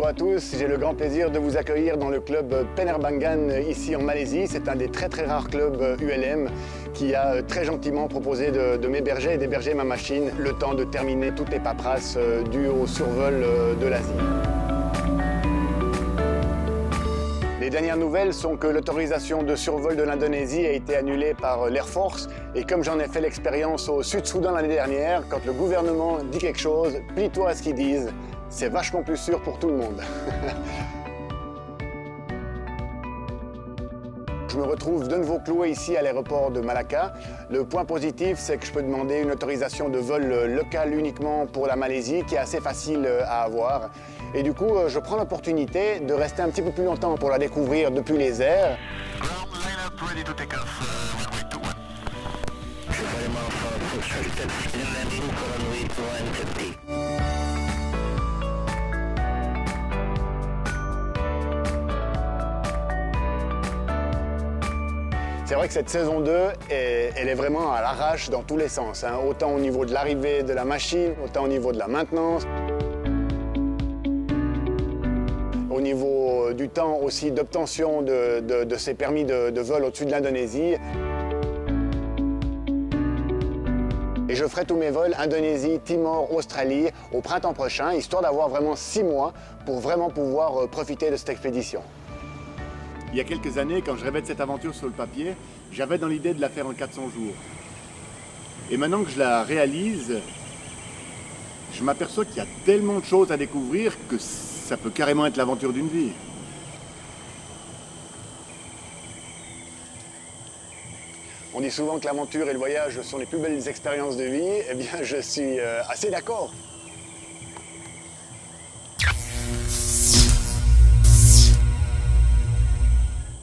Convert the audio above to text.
à tous, j'ai le grand plaisir de vous accueillir dans le club Penerbangan ici en Malaisie. C'est un des très très rares clubs ULM qui a très gentiment proposé de, m'héberger et d'héberger ma machine le temps de terminer toutes les paperasses euh, dues au survol euh, de l'Asie. Les dernières nouvelles sont que l'autorisation de survol de l'Indonésie a été annulée par l'Air Force et comme j'en ai fait l'expérience au Sud-Soudan l'année dernière, quand le gouvernement dit quelque chose, plie-toi à ce qu'ils disent, c'est vachement plus sûr pour tout le monde. Je me retrouve de nouveau cloué ici à l'aéroport de Malacca. Le point positif, c'est que je peux demander une autorisation de vol local uniquement pour la Malaisie, qui est assez facile à avoir. Et du coup, je prends l'opportunité de rester un petit peu plus longtemps pour la découvrir depuis les airs. C'est vrai que cette saison 2, elle est vraiment à l'arrache dans tous les sens, hein. autant au niveau de l'arrivée de la machine, autant au niveau de la maintenance, au niveau euh, du temps aussi d'obtention de, ces permis de, vol au-dessus de l'Indonésie. Et je ferai tous mes vols Indonésie, Timor, Australie au printemps prochain, histoire d'avoir vraiment six mois pour vraiment pouvoir euh, profiter de cette expédition. Il y a quelques années, quand je rêvais de cette aventure sur le papier, j'avais dans l'idée de la faire en 400 jours. Et maintenant que je la réalise, je m'aperçois qu'il y a tellement de choses à découvrir que ça peut carrément être l'aventure d'une vie. On dit souvent que l'aventure et le voyage sont les plus belles expériences de vie. Eh bien, je suis euh, assez d'accord.